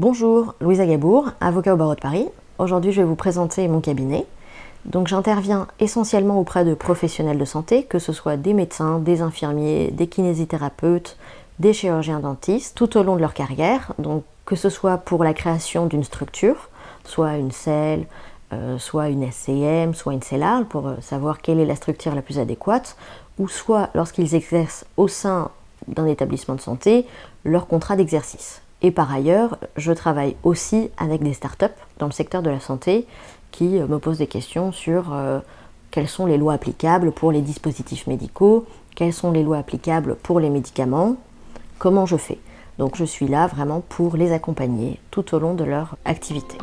Bonjour, Louisa Gabour, avocat au barreau de Paris. Aujourd'hui, je vais vous présenter mon cabinet. Donc, j'interviens essentiellement auprès de professionnels de santé, que ce soit des médecins, des infirmiers, des kinésithérapeutes, des chirurgiens dentistes, tout au long de leur carrière. Donc, que ce soit pour la création d'une structure, soit une selle, euh, soit une SCM, soit une CELAR, pour euh, savoir quelle est la structure la plus adéquate, ou soit lorsqu'ils exercent au sein d'un établissement de santé leur contrat d'exercice. Et par ailleurs, je travaille aussi avec des startups dans le secteur de la santé qui euh, me posent des questions sur quelles sont les lois applicables pour les dispositifs médicaux, quelles sont les lois applicables pour les médicaments, comment je fais. Donc je suis là vraiment pour les accompagner tout au long de leur activité.